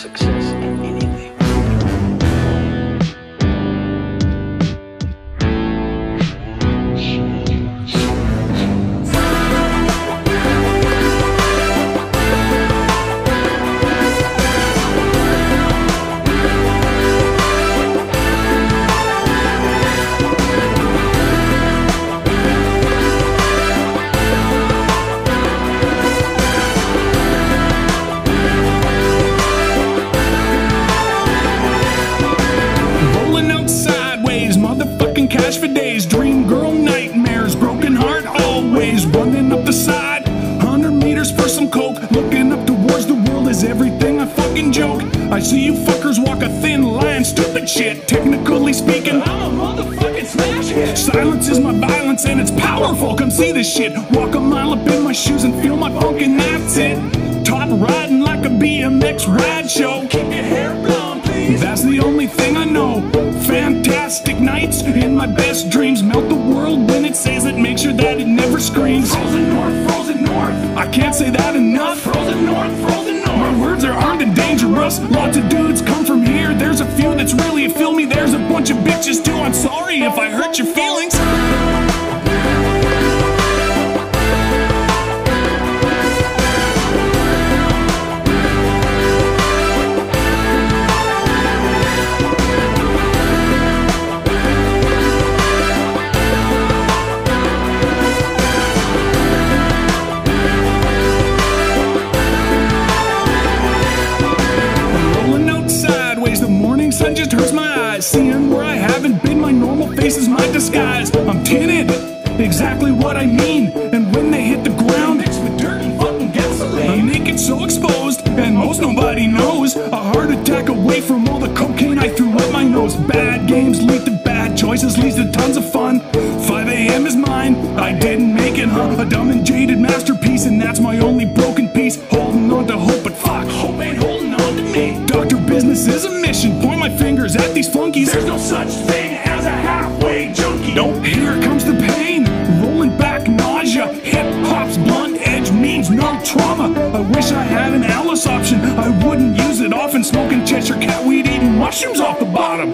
success I see you fuckers walk a thin line, stupid shit. Technically speaking, I'm a motherfucking smash hit. Silence is my violence and it's powerful. Come see this shit. Walk a mile up in my shoes and feel my funk and that's it. Top riding like a BMX ride show. Keep your hair blonde, please. That's the only thing I know. Fantastic nights in my best dreams. Melt the world when it says it. Make sure that it never screams. Frozen north, frozen north. I can't say that enough. Frozen north, frozen north. My words are armed and dangerous. Lots of dudes come from here. There's a few that's really feel me. There's a bunch of bitches too. I'm sorry if I hurt your feelings. Sun just hurts my eyes. Seeing where I haven't been, my normal face is my disguise. I'm tinted, exactly what I mean. And when they hit the ground, mixed with dirt and fucking gasoline. I'm naked, so exposed, and most nobody knows. A heart attack away from all the cocaine I threw up my nose. Bad games lead to bad choices, leads to tons of fun. 5 a.m. is mine, I didn't make it, huh? A dumb and jaded masterpiece, and that's my only business is a mission. Point my fingers at these flunkies. There's no such thing as a halfway junkie. Nope. Here comes the pain. Rolling back nausea. Hip hop's blunt edge means no trauma. I wish I had an Alice option. I wouldn't use it often. Smoking Cheshire cat weed, eating mushrooms off the bottom.